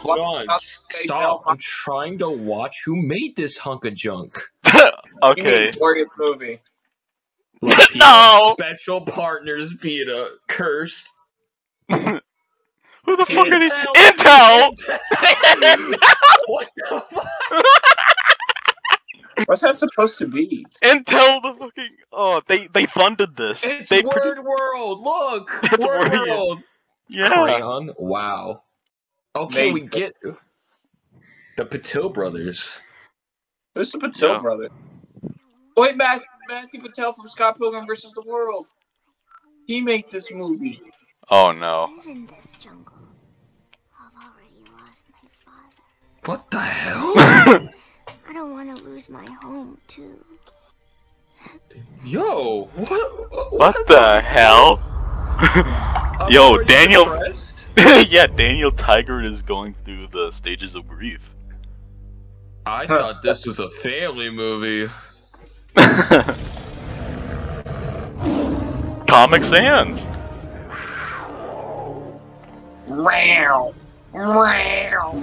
Guys, hold on. Stop. I'm trying to watch who made this hunk of junk. okay. Glorious movie. Look, PETA, No! Special partners, PETA. Cursed. Who the fuck are these? Intel! Intel! what the fuck? What's that supposed to be? Intel the fucking oh they they funded this. It's they Word World. Look. Word Word. World. yeah. Crayon. Wow. Okay, we get the Patil brothers. Who's the Patel Yeah. brother. Wait, Matthew, Matthew Patel from Scott Pilgrim versus the World. He made this movie. Oh no. live in this jungle. I've already lost my father. What the hell? I don't want to lose my home, too. Yo, what? what the hell? Yo, Daniel- depressed. yeah, Daniel Tiger is going through the stages of grief. I thought this was a family movie. Comic Sans. Row. Row.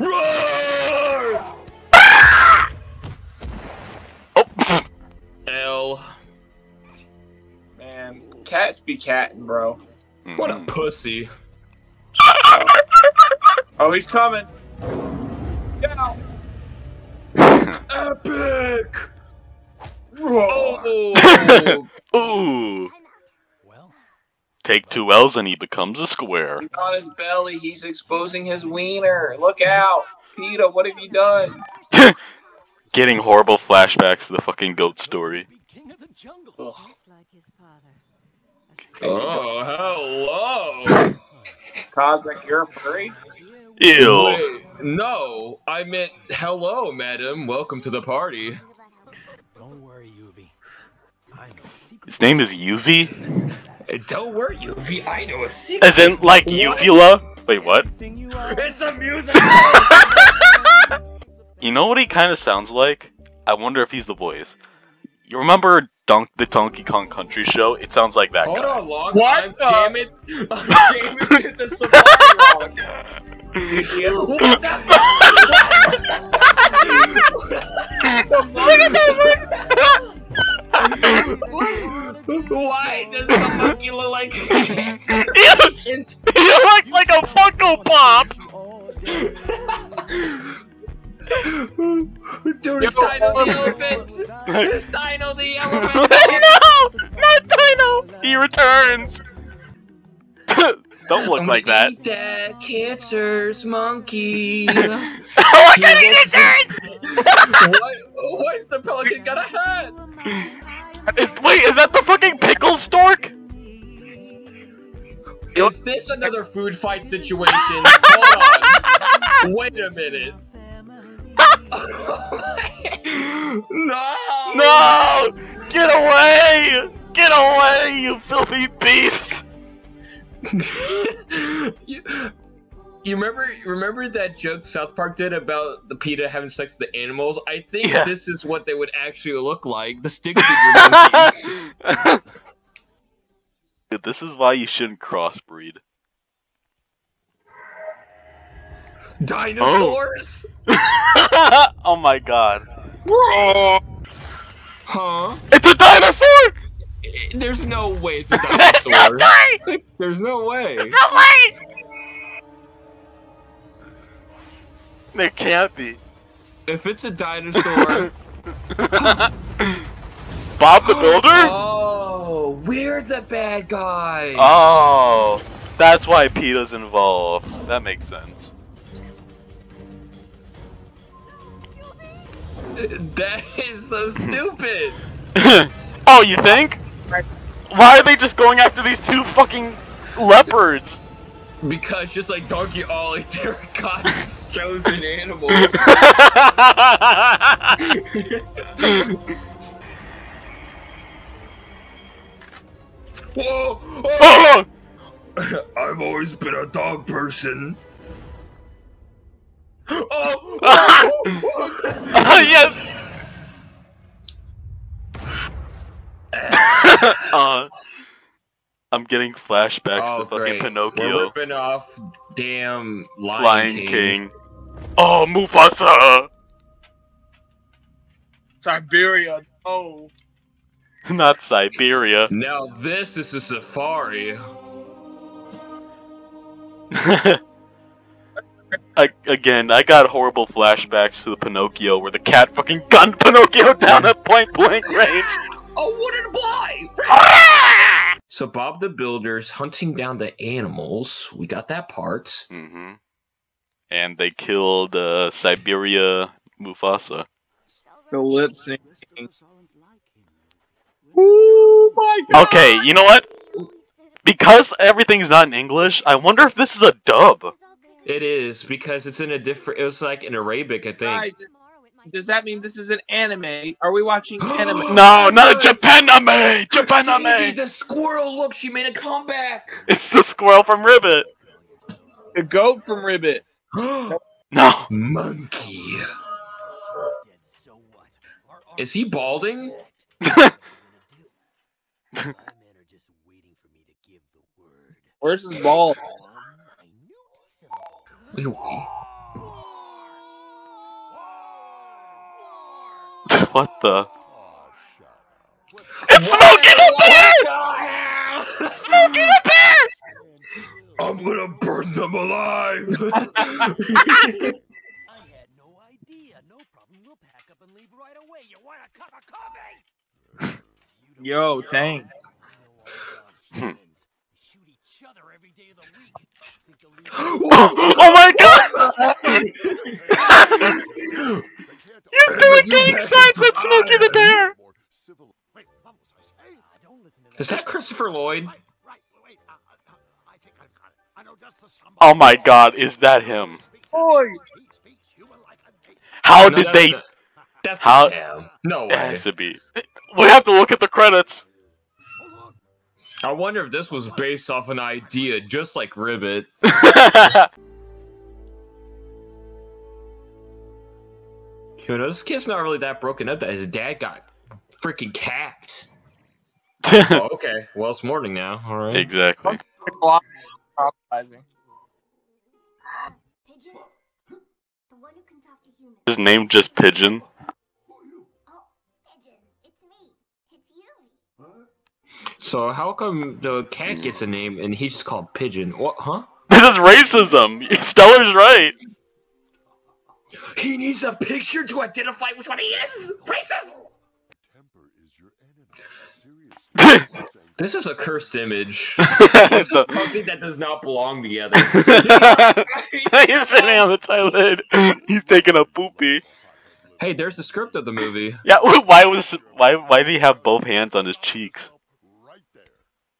Roar! Oh, L. Man, cats be catting, bro. What a Mhm. pussy. Oh, he's coming. Get out. Epic! Whoa. Oh! Ooh. Take two L's and he becomes a square. He's on his belly. He's exposing his wiener. Look out. PETA, what have you done? Getting horrible flashbacks to the fucking goat story. Ugh. Oh, hello! Cosmic, you're a furry? Ew. Wait, no, I meant hello, madam. Welcome to the party. Don't worry, Yuvi. I know a secret. His name is Yuvi? Hey, Don't worry, Yuvi. I know a secret. As in, like, uvula? Wait, what? Thing you are. It's a music. You know what he kind of sounds like? I wonder if he's the voice. You remember Dunk the Donkey Kong Country show? It sounds like that Hold guy. on, long. What I'm the- jamming. I'm jamming to the Safari Rock. What the Why does the monkey look like a cancer patient? he looks like a Funko Pop! Dude, it's Dino the um, elephant! It's Dino the elephant! no! Not Dino! He returns! Don't look like that. Eat that cancer's monkey. oh my god, he returns! what? Why is the pelican got a hat? Is- Wait, is that the fucking pickle stork? Is this another food fight situation? Hold on. Wait a minute. No! No! Get away! Get away, you filthy beast! you, you remember remember that joke South Park did about the PETA having sex with the animals? I think Yeah. this is what they would actually look like. The stick figure monkeys. Dude, this is why you shouldn't crossbreed. Dinosaurs? oh, oh my god. Huh? It's a dinosaur! There's no way it's a It's not dinosaur. There's no way. No way! There can't be. If it's a dinosaur. Bob the Builder? Oh, we're the bad guys. Oh, that's why PETA's involved. That makes sense. That is so stupid. oh, you think? Why are they just going after these two fucking leopards? Because just like Donkey Ollie, they're God's chosen animals. Whoa! oh! I've always been a dog person. Oh! Oh, yes! uh, I'm getting flashbacks Oh, to fucking great. We're ripping off damn Lion, Lion King. King. Oh, Mufasa! Siberia. Oh. Not Siberia. Now this is a safari. I, again, I got horrible flashbacks to the Pinocchio where the cat fucking gunned Pinocchio down at point blank range. A wooden boy! apply? so Bob the Builder's hunting down the animals. We got that part. hmm And they killed uh, Siberia Mufasa. The lip syncing. Oh my god. Okay, you know what? Because everything's not in English, I wonder if this is a dub. It is because it's in a different. It was like in Arabic, I think. Guys, does that mean this is an anime? Are we watching anime? No, not a Japanime! Sadie, Japanime! the squirrel! Look, she made a comeback. It's the squirrel from Ribbit. The goat from Ribbit. No. Monkey. Dead, so what? Our Is he balding? Where's his men are just waiting for me to give the word. Where's his ball? One minute syllable. Wait, wait. what the? Shut up. It's Smokey the Bear! What Smokey the Bear! I'm gonna burn them alive. I had no idea. No problem. We'll pack up and leave right away. You want a cup of coffee? Yo, know thanks. all about humans. They shoot each other every day of the week. Think they'll leave oh my god! You're doing gang signs at Smokey the Bear! Wait, what was I saying? Don't listen to Is that Christopher Lloyd? Right, right, wait. Uh, uh, uh, I think I've got it. I know just the somebody. Oh my god, is that him? Boy. He speaks human like a native. How No, did that's they? not- That's How- not him. No It has to be. We have to look at the credits. Hold on. I wonder if this was based off an idea, just like Ribbit. You know, this kid's not really that broken up that his dad got freaking capped. oh, okay. Well, it's morning now. All right. exactly. Traumatizing. Pigeon? The one who can talk to humans. His name just Pigeon. Oh, Pigeon, it's me. It's you. So how come the cat gets a name and he's just called Pigeon? What? Huh? This is racism. Stellar's right. He needs a picture to identify which one he is. Racist. Temper is your enemy. This is a cursed image. This is something that does not belong together. He's sitting on the toilet. He's taking a poopy. hey, there's the script of the movie. Yeah. Why was why why did he have both hands on his cheeks? Right there.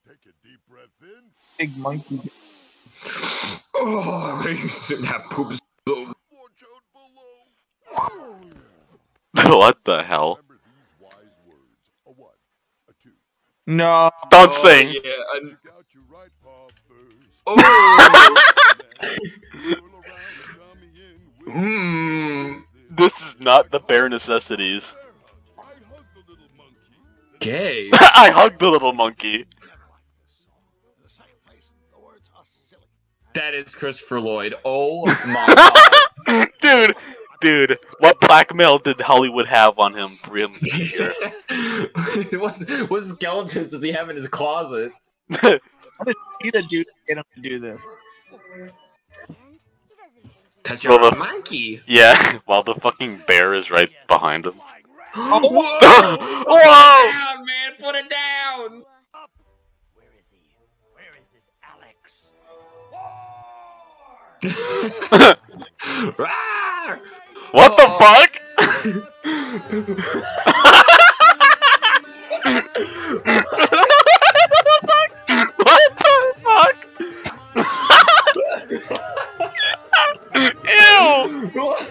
Take a deep breath in. Big monkey. Oh, that poop is so. Watch out below. what the hell? Remember these wise words. A one, a two. No. Don't Oh, sing. Yeah. and- Stick out your right paw first. Oh. Then whirl around, tummy in with Mmm. This is not the bare necessities. I hug the little monkey. Gay. I hugged the little monkey. That is Christopher Lloyd. Oh my god. dude, dude, what blackmail did Hollywood have on him for him to be here? what, what skeletons does he have in his closet? what He the dude to get him to do this. And he doesn't think he Cause you're Well, a the- monkey. yeah, while the fucking bear is right behind him. Whoa! Whoa! Down, man, put it down. Rawr! What the Oh. fuck? what the fuck? Ew! What?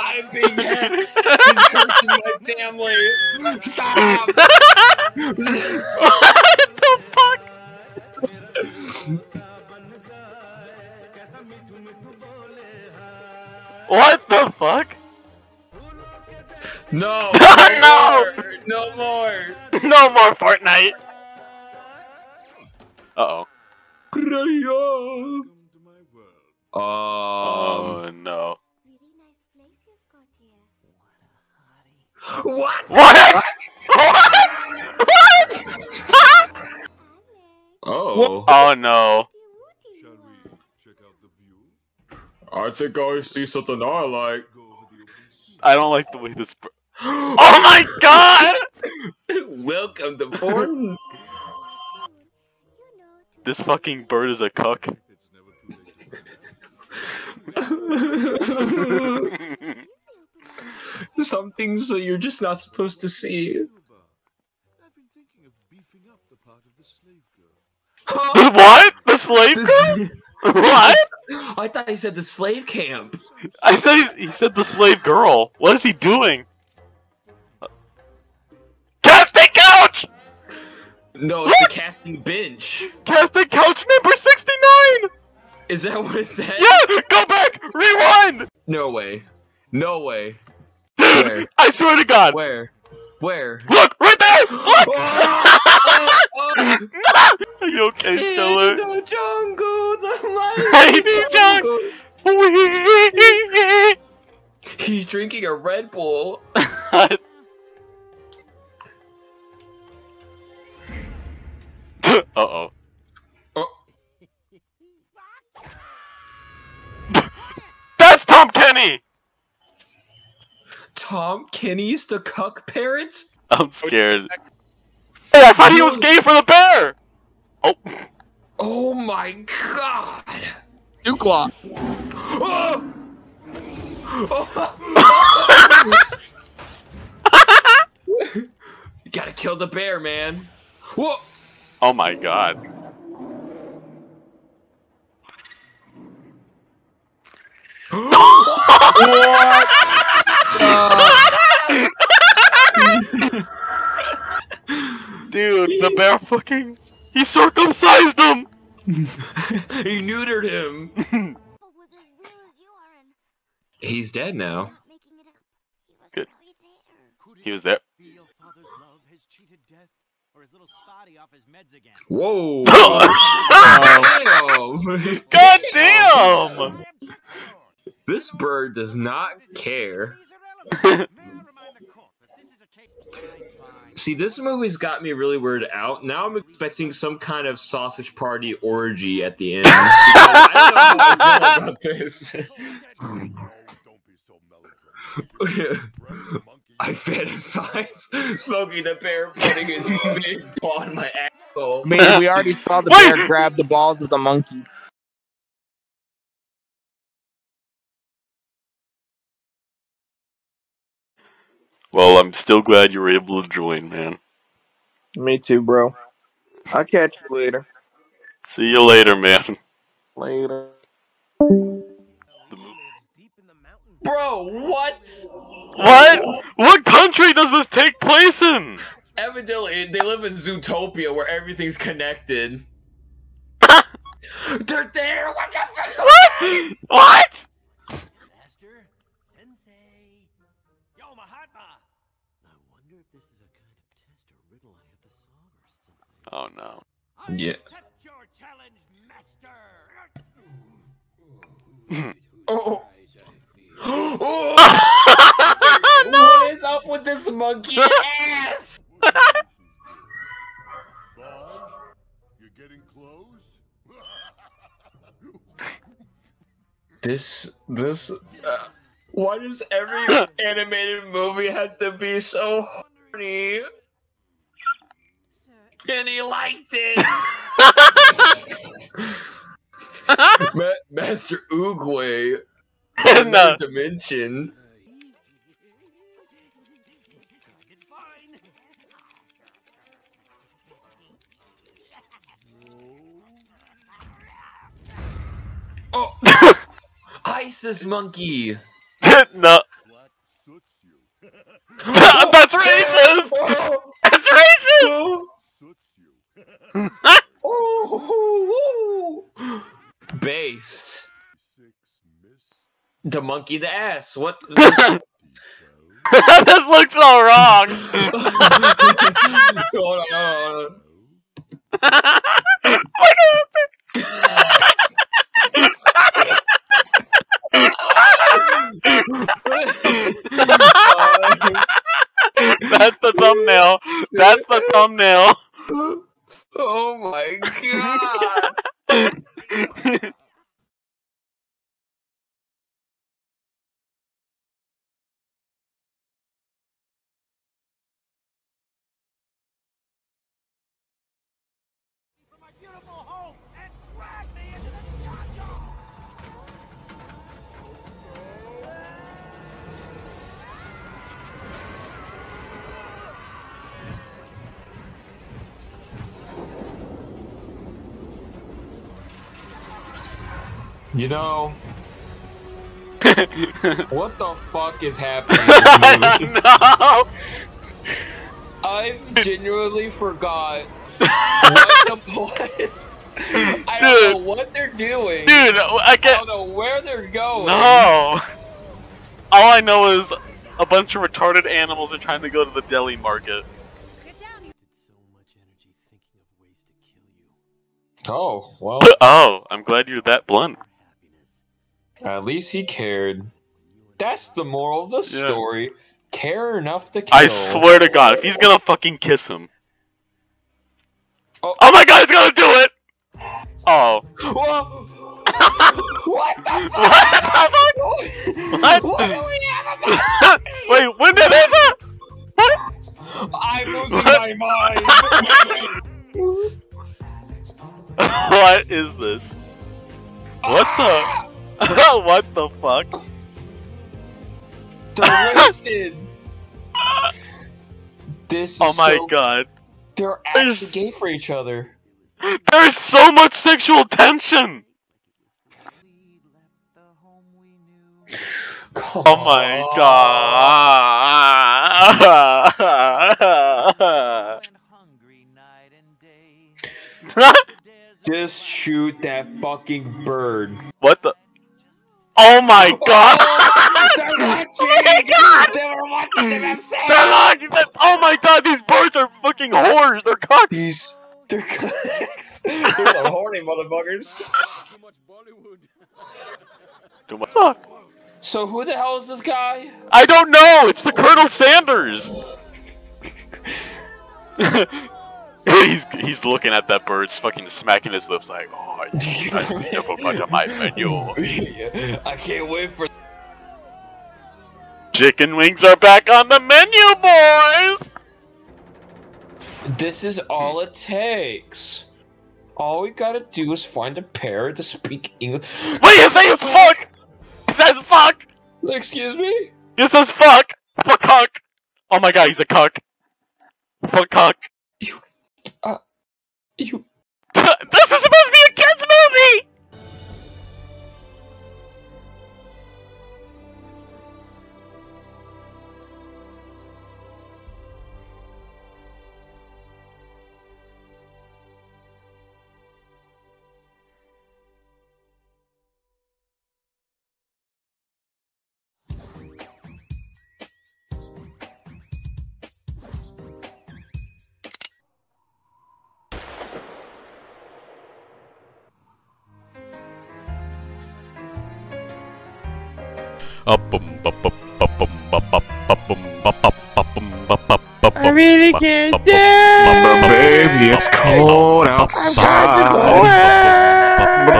I'm being hexed. He's cursing my family. Stop. What the fuck? No. No! No more. no more Fortnite. Uh oh. Crayon. Come to my world. Oh no. Really nice place you've got here. What? What? what? Oh. Oh no. I think I see something I like. Go over the open sea. I don't like the way this. Br- oh my god! Welcome to porn. You know, to This fucking bird is a cuck. It's never too late to Some things that you're just not supposed to see. I've been thinking of beefing up the part of the slave girl. what? The slave girl? What? I thought he said the slave camp. I thought he, he said the slave girl. What is he doing? Casting couch! No, it's the casting bench. Casting couch number 69! Is that what it said? Yeah! Go back! Rewind! No way. No way. Dude, Where? I swear to God! Where? Where? Look! Right there! Look! Oh, oh, oh. No! Are you okay, In Stiller? the jungle, the Mighty jungle. Wee- He's drinking a Red Bull. Uh-oh. Oh, That's Tom Kenny! Tom Kenny's the cuck parrot? I'm scared. Hey, I thought he was gay for the bear! Oh. Oh my god! Duke Oh! you gotta kill the bear, man. Whoa! Oh my god. What? Dude, the bear fucking. He circumcised him! he neutered him. Papa was as real as you are, and He's dead now. not making it up. He was Good. really there. Could He was there. be your father's love has cheated death, or his little spotty off his meds again? Whoa! God Damn! damn! This bird does not care. See, this movie's got me really weirded out. Now I'm expecting some kind of sausage party orgy at the end. I don't know how I feel about this. Don't be so melodramatic. Grab the monkey. I fantasize smoking the bear, putting his big paw in my asshole. Man, we already saw the bear grab the balls of the monkey. Well, I'm still glad you were able to join, man. Me too, bro. I'll catch you later. See you later, man. Later. Bro, what? What? What country does this take place in? Evidently, they live in Zootopia where everything's connected. They're there! What the fuck? What? Oh no. Yeah. your challenge, Master. Oh. oh. no! What is up with this monkey ass? You're getting close. This, this, uh, why does every animated movie have to be so horny? Sir, And he liked it! Ma- Master Oogway, And, another uh, dimension. Oh! Isis monkey! no. Black suits you. That's racist! Oh! That's racist! Oh! suits you. Oh! Based. Six miss. The monkey the ass. What? This looks so wrong. hold on, hold on. That's the thumbnail. That's the thumbnail. You know, what the fuck is happening? in this no. I genuinely forgot what the point is. I don't know what they're doing. Dude, I I don't know where they're going. no. All I know is a bunch of retarded animals are trying to go to the deli market. Get down, you. so much energy thinking of ways to kill you. Oh, well, Oh, I'm glad you're that blunt. At least he cared. That's the moral of the Yeah. story. Care enough to kill. I swear to God, if he's gonna fucking kiss him. Oh. Oh my God, he's gonna do it! Oh. What the fuck? What? What do we have about? Wait, when did this happen? What? I'm losing What? my mind. what is this? What the? Ah! what the fuck? They're wasted. This is Oh my so- god. They're actually There's- gay for each other. There's so much sexual tension! We left the home we knew. Oh my god. Went hungry night and day. The desert Just shoot that fucking bird. what the? Oh, oh, oh my god! They're oh my god! They were watching them have sex! They're like, oh my god, these birds are fucking whores. They're cocks. These, they're they're some horny motherfuckers. Too much Bollywood. Too much- Fuck. So who the hell is this guy? I don't know. It's the Colonel Sanders. he's he's looking at that bird, fucking smacking his lips like, oh, you guys never much on my menu. I can't wait for. Chicken wings are back on the menu, boys. This is all it takes. All we gotta do is find a pair to speak English. Wait, name is fuck. It says fuck. Excuse me? It says fuck. Fuck cuck. Oh my god, he's a cuck. Fuck cuck. You. this is I really can't stand Baby, it's cold outside.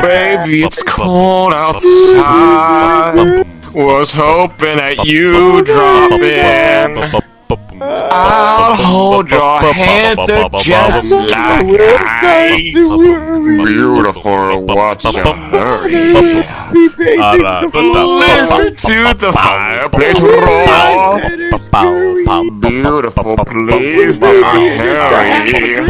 Baby, it's cold outside. Was hoping that you drop in. I'll hold your hand to just like. Beautiful, hurry? Listen to the fireplace roar. Beautiful, please don't hurry.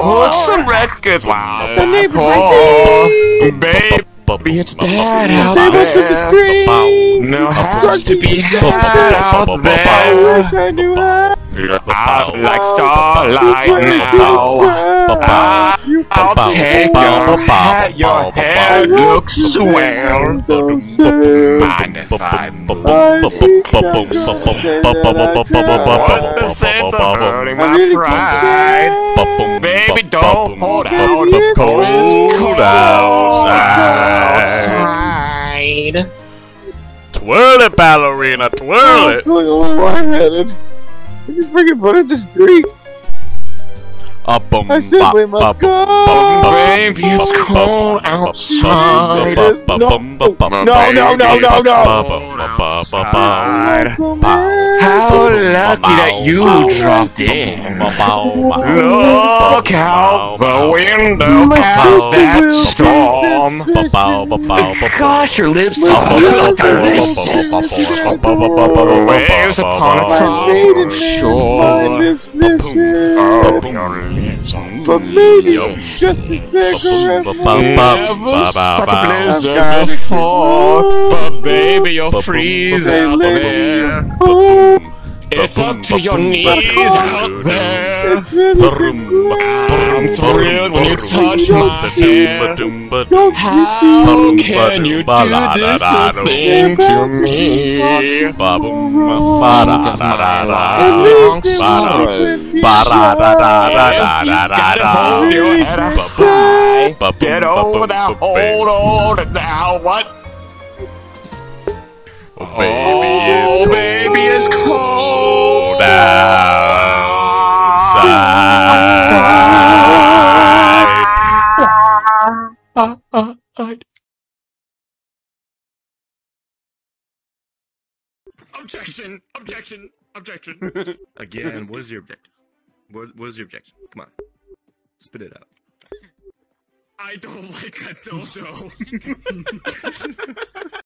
Put some records while I pour. Baby, it's bad out there. No has to be had out there. Eyes like starlight now. I, I'll take your hat. Your hair looks swell. Mind if I move? What the sense of hurting my pride? Baby, don't hold out. The cold outside. Twirl it, ballerina, twirl it. feeling a little lightheaded. Did you freaking put it this street? A boom, I simply must go. Baby, it's cold outside. No, no, no, no, no, no. How lucky that you dropped in. Look out the window past that storm. Gosh, your lips are delicious. Waves upon a tropical shore. But maybe it's just a cigarette. Never such a blizzard before, but baby, you'll freeze out there. It's up to your knees out there. I'm thrilled when you touch my hair. How can you do this thing to me? Hold your head high. Get over that hold on now. What? Oh, baby, Oh, baby, it's cold outside. Objection! Objection! Objection! Again, what is your objection? What, what is your objection? Come on. Spit it out. I don't like a dildo.